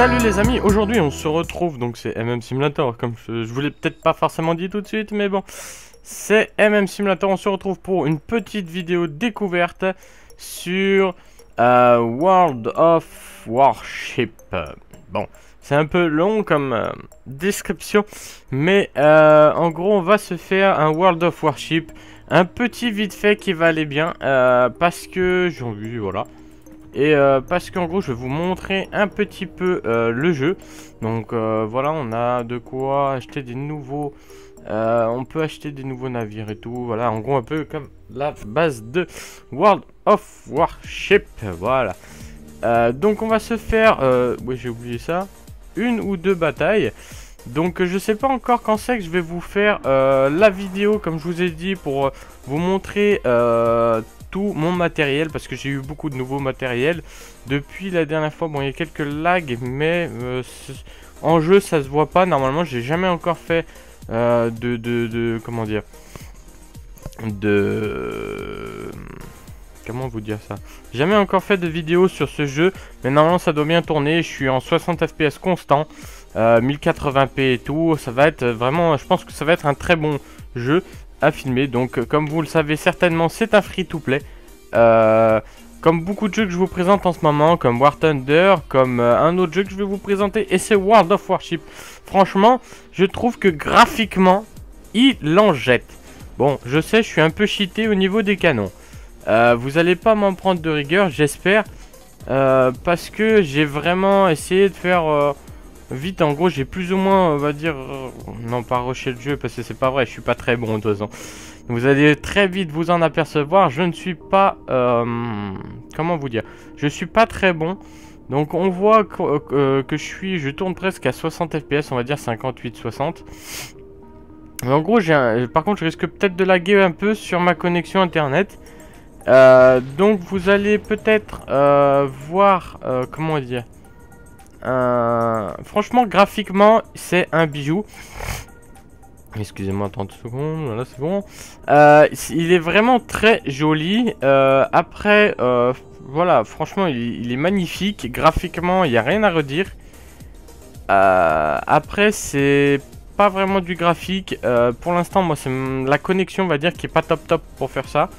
Salut les amis, aujourd'hui on se retrouve, donc c'est MM Simulator, comme je, je vous l'ai peut-être pas forcément dit tout de suite, mais bon, c'est MM Simulator, on se retrouve pour une petite vidéo découverte sur euh, World of Warship. Bon, c'est un peu long comme euh, description, mais euh, en gros on va se faire un World of Warship, un petit vite fait qui va aller bien, parce que j'ai envie, voilà. Et euh, parce qu'en gros je vais vous montrer un petit peu euh, le jeu. Donc euh, voilà on a de quoi acheter des nouveaux On peut acheter des nouveaux navires et tout. Voilà en gros un peu comme la base de World of Warship. Voilà. Donc on va se faire Oui j'ai oublié ça Une ou deux batailles donc je sais pas encore quand c'est que je vais vous faire euh, la vidéo comme je vous ai dit pour euh, vous montrer euh, tout mon matériel parce que j'ai eu beaucoup de nouveaux matériels depuis la dernière fois. Bon, il y a quelques lags, mais euh, en jeu ça se voit pas. Normalement, j'ai jamais encore fait euh, de, de, de- comment dire de comment vous dire ça? Jamais encore fait de vidéo sur ce jeu, mais normalement ça doit bien tourner. Je suis en 60 fps constant, euh, 1080p et tout. Ça va être vraiment, je pense que ça va être un très bon jeu à filmer. Donc, euh, comme vous le savez certainement, c'est un free-to-play. Euh, comme beaucoup de jeux que je vous présente en ce moment, comme War Thunder, comme euh, un autre jeu que je vais vous présenter, et c'est World of Warship. Franchement, je trouve que graphiquement, il en jette. Bon, je sais, je suis un peu cheaté au niveau des canons. Euh, vous allez pas m'en prendre de rigueur, j'espère. euh, parce que j'ai vraiment essayé de faire euh, vite. En gros, j'ai plus ou moins, on va dire... non, pas rusher le jeu, parce que c'est pas vrai, je suis pas très bon de toute façon. Vous allez très vite vous en apercevoir. Je ne suis pas... euh, comment vous dire Je suis pas très bon. Donc on voit que, euh, je suis... Je tourne presque à 60 fps, on va dire 58-60. Mais En gros, par contre, je risque peut-être de laguer un peu sur ma connexion internet. Euh, donc vous allez peut-être voir... comment dire Franchement, graphiquement, c'est un bijou. Excusez-moi 30 secondes, voilà c'est bon. Euh, il est vraiment très joli. Euh, après, euh, voilà, franchement, il, est magnifique. Graphiquement, il n'y a rien à redire. Euh, après, c'est pas vraiment du graphique. Euh, pour l'instant, moi, c'est la connexion, on va dire, qui est pas top top pour faire ça.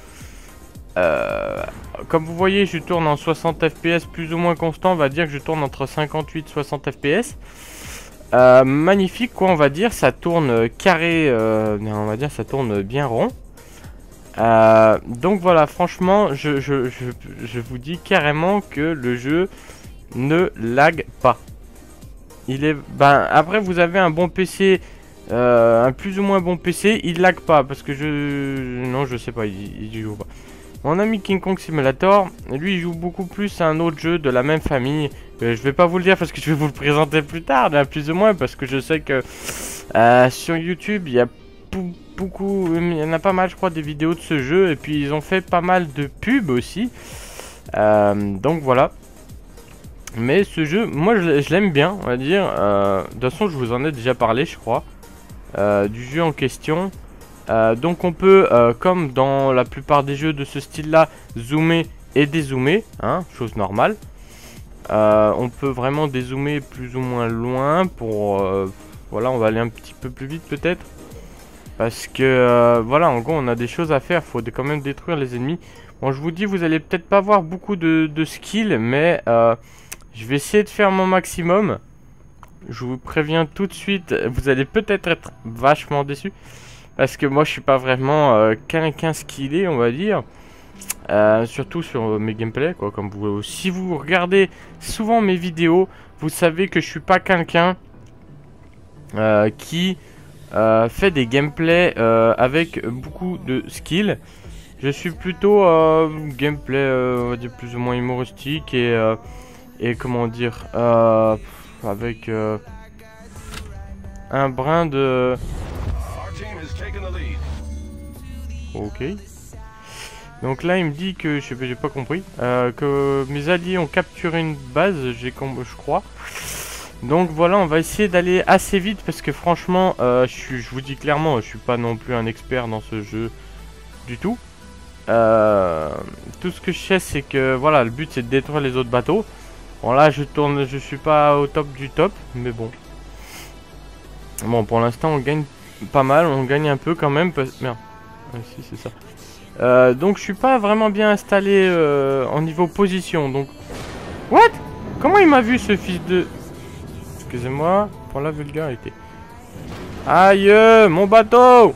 Euh, comme vous voyez, je tourne en 60 fps plus ou moins constant. On va dire que je tourne entre 58 et 60 fps. Magnifique quoi on va dire, ça tourne carré, euh, on va dire ça tourne bien rond. Euh, donc voilà, franchement, je, vous dis carrément que le jeu ne lag pas. Il est, ben après vous avez un bon PC, un plus ou moins bon PC, il lag pas parce que je, non je sais pas, il joue pas. Mon ami King Kong Simulator, lui il joue beaucoup plus à un autre jeu de la même famille. Euh, je vais pas vous le dire parce que je vais vous le présenter plus tard, plus ou moins, parce que je sais que euh, sur YouTube il y a beaucoup, il y en a pas mal je crois des vidéos de ce jeu et puis ils ont fait pas mal de pubs aussi. Euh, donc voilà. Mais ce jeu, moi je, l'ai- je l'aime bien, on va dire. Euh, de toute façon je vous en ai déjà parlé je crois. euh, du jeu en question. Euh, donc on peut, euh, comme dans la plupart des jeux de ce style-là, zoomer et dézoomer, hein, chose normale. Euh, on peut vraiment dézoomer plus ou moins loin pour... voilà, on va aller un petit peu plus vite peut-être. Parce que, voilà, en gros, on a des choses à faire. faut quand même détruire les ennemis. Bon, je vous dis, vous allez peut-être pas voir beaucoup de, skills, mais je vais essayer de faire mon maximum. Je vous préviens tout de suite, vous allez peut-être être vachement déçus. Parce que moi, je suis pas vraiment euh, quelqu'un skillé, on va dire. Euh, surtout sur euh, mes gameplays, quoi. Comme vous, si vous regardez souvent mes vidéos, vous savez que je suis pas quelqu'un qui fait des gameplays avec beaucoup de skills. Je suis plutôt gameplay, on va dire plus ou moins humoristique et et comment dire avec un brin de Ok. Donc là, il me dit que je j'ai pas compris euh, que mes alliés ont capturé une base, j'ai je crois. Donc voilà, on va essayer d'aller assez vite parce que franchement, euh, je, je vous dis clairement, je suis pas non plus un expert dans ce jeu du tout. Euh, tout ce que je sais, c'est que voilà, le but c'est de détruire les autres bateaux. Bon là je tourne, je suis pas au top du top, mais bon. Bon pour l'instant on gagne pas mal, on gagne un peu quand même. Merde, ah, si c'est ça. Euh, donc je suis pas vraiment bien installé euh, en niveau position. Donc, what? Comment il m'a vu ce fils de Excusez-moi pour la vulgarité. Aïe, mon bateau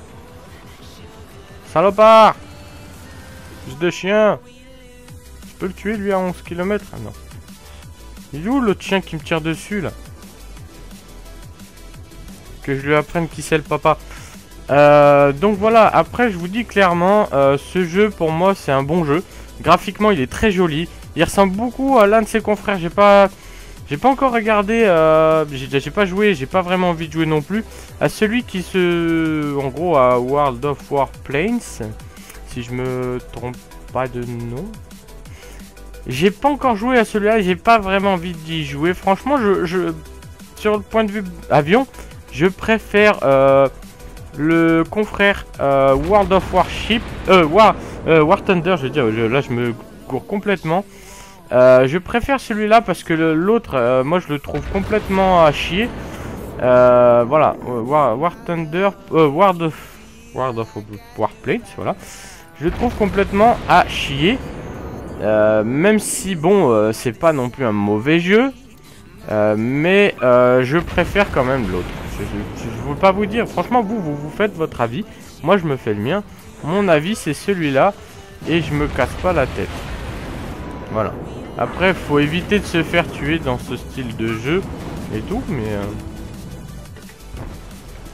Salopard Fils de chien Je peux le tuer lui à 11 km Ah non. Il est où l'autre chien qui me tire dessus là? Que je lui apprenne qui c'est le papa. Euh, donc voilà, après je vous dis clairement, euh, ce jeu pour moi c'est un bon jeu. Graphiquement il est très joli. Il ressemble beaucoup à l'un de ses confrères. J'ai pas, j'ai pas encore regardé, euh, j'ai pas joué, j'ai pas vraiment envie de jouer non plus. À celui qui se, en gros à World of Warplanes, si je me trompe pas de nom. J'ai pas encore joué à celui-là, j'ai pas vraiment envie d'y jouer. Franchement, je, sur le point de vue avion, je préfère euh, le confrère euh, World of Warship, euh, War, euh, War Thunder, je veux dire, là je me cours complètement. je préfère celui-là parce que l'autre, moi je le trouve complètement à chier. voilà, War, War Thunder, World of, World of Warplanes, voilà. Je le trouve complètement à chier. même si, bon, c'est pas non plus un mauvais jeu. mais je préfère quand même l'autre. Je ne veux pas vous dire. Franchement, vous, vous, faites votre avis. Moi, je me fais le mien. Mon avis, c'est celui-là. Et je me casse pas la tête. Voilà. Après, faut éviter de se faire tuer dans ce style de jeu. Et tout, mais... Euh,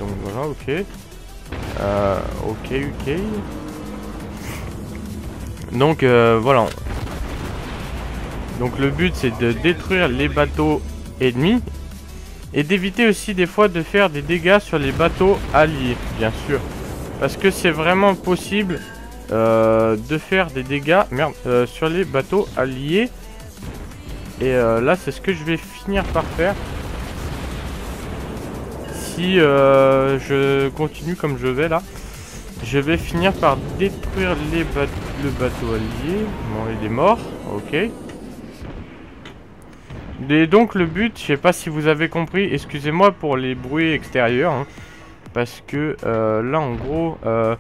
donc voilà, ok. Euh, ok, ok. Donc euh, voilà. Donc le but c'est de détruire les bateaux ennemis et d'éviter aussi des fois de faire des dégâts sur les bateaux alliés, bien sûr. Parce que c'est vraiment possible euh, de faire des dégâts merde, euh, sur les bateaux alliés. Et euh, là, c'est ce que je vais finir par faire. Si je continue comme je vais là. Je vais finir par détruire les le bateau allié. Bon, il est mort. Ok. Et donc le but, je sais pas si vous avez compris, excusez-moi pour les bruits extérieurs, hein, parce que euh, là en gros, euh,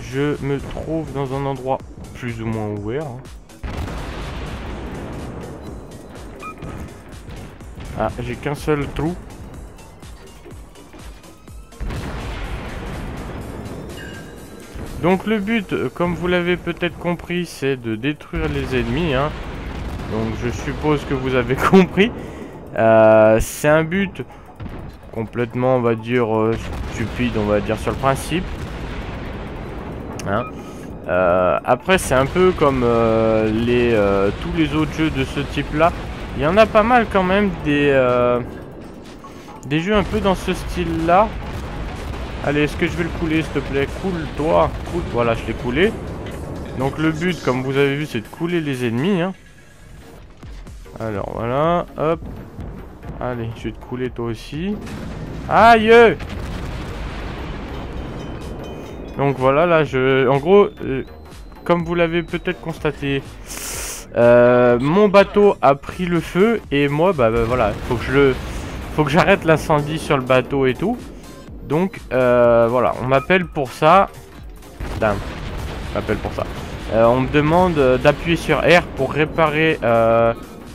je me trouve dans un endroit plus ou moins ouvert. Hein. Ah, j'ai qu'un seul trou. Donc le but, comme vous l'avez peut-être compris, c'est de détruire les ennemis. Hein. Donc je suppose que vous avez compris. Euh, c'est un but complètement, on va dire, euh, stupide, on va dire, sur le principe. Hein. Euh, après, c'est un peu comme les, tous les autres jeux de ce type-là. Il y en a pas mal quand même des, des jeux un peu dans ce style-là. Allez, est-ce que je vais le couler, s'il te plaît? Coule-toi. Coule. Voilà, je l'ai coulé. Donc le but, comme vous avez vu, c'est de couler les ennemis. Hein. Alors voilà, hop. Allez, je vais te couler toi aussi. Aïe Donc voilà, là, je... En gros, euh, comme vous l'avez peut-être constaté, euh, mon bateau a pris le feu et moi, bah, bah voilà, faut que je. Faut que j'arrête l'incendie sur le bateau et tout. Donc, euh, voilà, on m'appelle pour ça. Damn, on m'appelle pour ça. on me demande d'appuyer sur R pour réparer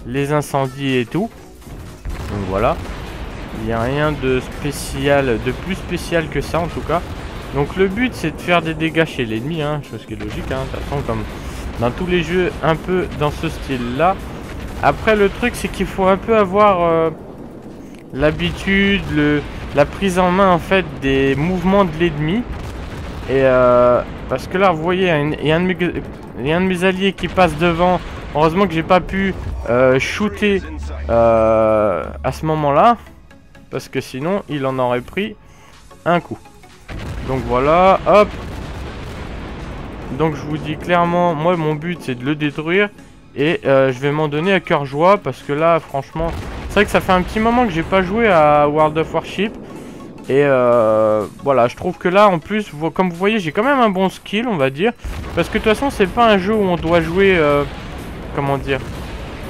les incendies et tout. Donc voilà. Il n'y a rien de spécial, de plus spécial que ça en tout cas. Donc le but c'est de faire des dégâts chez l'ennemi, hein, chose qui est logique, hein, de toute façon comme dans tous les jeux un peu dans ce style là. Après le truc c'est qu'il faut un peu avoir euh, l'habitude, la prise en main en fait des mouvements de l'ennemi. Et euh, parce que là vous voyez, il y, a un de mes alliés qui passe devant Heureusement que j'ai pas pu euh, shooter euh, à ce moment-là. Parce que sinon, il en aurait pris un coup. Donc voilà, hop. Donc je vous dis clairement, moi mon but c'est de le détruire. Et euh, je vais m'en donner à cœur joie parce que là franchement, c'est vrai que ça fait un petit moment que j'ai pas joué à World of Warship. Et voilà, je trouve que là en plus, comme vous voyez, j'ai quand même un bon skill on va dire. Parce que de toute façon c'est pas un jeu où on doit jouer comment dire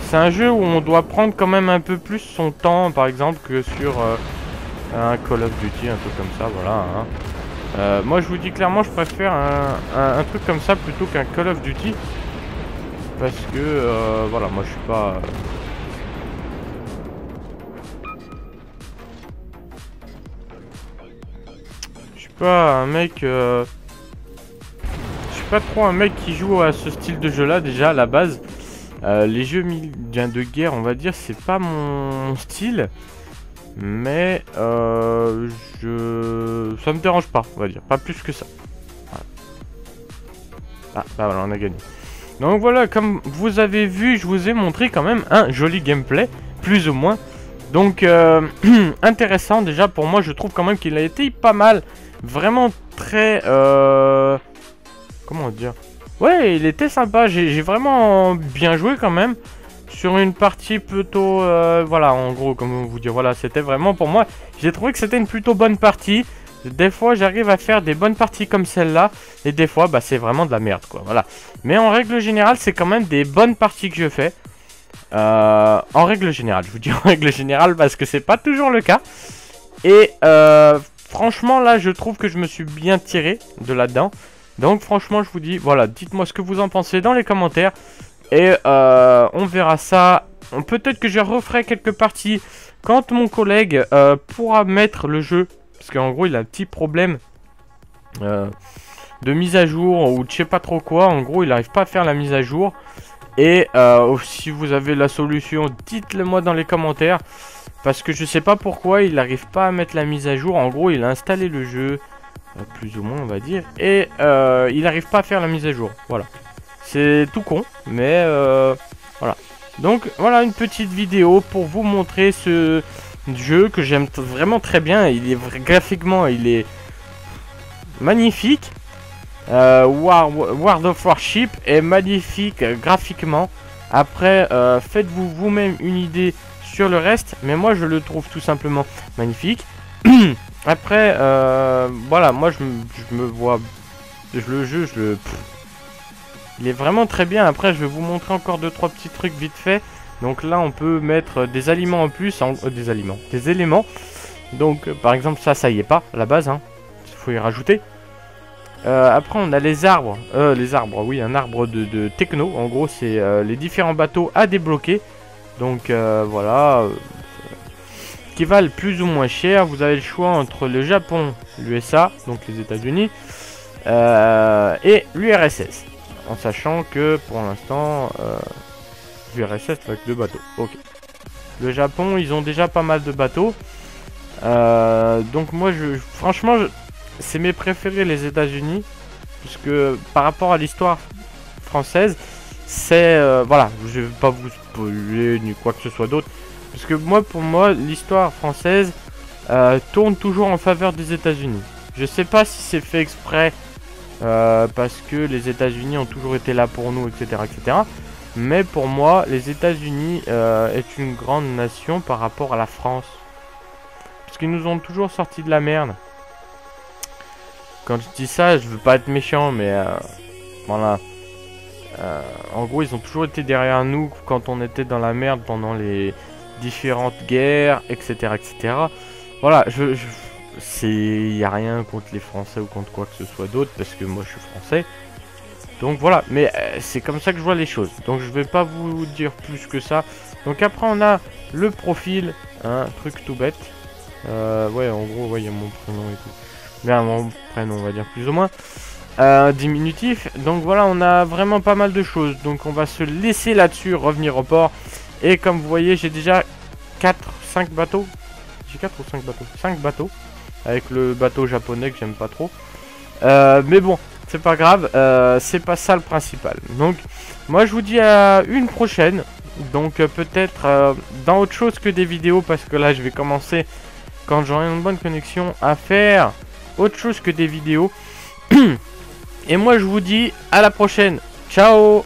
c'est un jeu où on doit prendre quand même un peu plus son temps, par exemple, que sur euh, un Call of Duty, un truc comme ça, voilà. Hein. Euh, moi, je vous dis clairement, je préfère un, un truc comme ça plutôt qu'un Call of Duty. Parce que, euh, voilà, moi, je suis pas... Je suis pas un mec... Je suis pas trop un mec qui joue à ce style de jeu-là, déjà, à la base. Euh, les jeux de guerre, on va dire, c'est pas mon style. Mais euh, je... ça me dérange pas, on va dire. Pas plus que ça. Ah, bah voilà, on a gagné. Donc voilà, comme vous avez vu, je vous ai montré quand même un joli gameplay, plus ou moins. Donc, euh, intéressant déjà pour moi, je trouve quand même qu'il a été pas mal. Vraiment très... Euh, comment dire? Ouais, il était sympa. J'ai vraiment bien joué quand même. Sur une partie plutôt... Euh, voilà, en gros, comme vous dire. Voilà, c'était vraiment pour moi... J'ai trouvé que c'était une plutôt bonne partie. Des fois, j'arrive à faire des bonnes parties comme celle-là. Et des fois, bah, c'est vraiment de la merde, quoi. Voilà. Mais en règle générale, c'est quand même des bonnes parties que je fais. Euh, en règle générale. Je vous dis en règle générale parce que c'est pas toujours le cas. Et euh, franchement, là, je trouve que je me suis bien tiré de là-dedans. Donc franchement, je vous dis, voilà, dites-moi ce que vous en pensez dans les commentaires. Et euh, on verra ça. Peut-être que je referai quelques parties quand mon collègue euh, pourra mettre le jeu. Parce qu'en gros, il a un petit problème euh, de mise à jour ou de je sais pas trop quoi. En gros, il n'arrive pas à faire la mise à jour. Et si vous avez la solution, dites-le moi dans les commentaires. Parce que je sais pas pourquoi il n'arrive pas à mettre la mise à jour. En gros, il a installé le jeu. Euh, plus ou moins on va dire, et euh, il n'arrive pas à faire la mise à jour, voilà. C'est tout con, mais euh, voilà. Donc voilà une petite vidéo pour vous montrer ce jeu que j'aime vraiment très bien, il est graphiquement il est magnifique. World of Warship est magnifique graphiquement. Après, faites-vous vous-même une idée sur le reste, mais moi je le trouve tout simplement magnifique. Après, euh, voilà, moi je, me vois, je le jeu, je le, il est vraiment très bien. Après, je vais vous montrer encore deux trois petits trucs vite fait. Donc là, on peut mettre des aliments en plus, euh, des aliments, des éléments. Donc, euh, par exemple, ça, ça y est pas, la base, hein. Faut y rajouter. après, on a les arbres. les arbres, oui, un arbre de, de techno. En gros, c'est les différents bateaux à débloquer. Donc, voilà qui valent plus ou moins cher. Vous avez le choix entre le Japon, l'USA, donc les États-Unis, euh, et l'URSS. En sachant que pour l'instant, euh, l'URSS avec deux bateaux. Ok. Le Japon, ils ont déjà pas mal de bateaux. Euh, donc moi, je, franchement, c'est mes préférés les États-Unis, puisque par rapport à l'histoire française, c'est voilà, je vais pas vous spoiler ni quoi que ce soit d'autre. Parce que moi, pour moi, l'histoire française euh, tourne toujours en faveur des États-Unis. Je sais pas si c'est fait exprès euh, parce que les États-Unis ont toujours été là pour nous, etc., etc. Mais pour moi, les États-Unis euh, est une grande nation par rapport à la France. Parce qu'ils nous ont toujours sorti de la merde. Quand je dis ça, je veux pas être méchant, mais voilà. en gros, ils ont toujours été derrière nous quand on était dans la merde pendant les, différentes guerres, etc. etc. Voilà, je, je il a rien contre les Français ou contre quoi que ce soit d'autre parce que moi je suis français. Donc voilà, mais euh, c'est comme ça que je vois les choses. Donc je vais pas vous dire plus que ça. Donc après on a le profil, un truc tout bête. Euh, ouais, en gros, il y a mon prénom et tout. Bien, mon prénom, on va dire plus ou moins. Euh, diminutif. Donc voilà, on a vraiment pas mal de choses. Donc on va se laisser là-dessus, revenir au port. Et comme vous voyez, j'ai déjà 4, 5 bateaux. J'ai 4 ou 5 bateaux? 5 bateaux. Avec le bateau japonais que j'aime pas trop. Euh, mais bon, c'est pas grave. Euh, c'est pas ça le principal. Donc, moi je vous dis à une prochaine. Donc euh, peut-être dans autre chose que des vidéos. Parce que là je vais commencer, quand j'aurai une bonne connexion, à faire autre chose que des vidéos. Et moi je vous dis à la prochaine. Ciao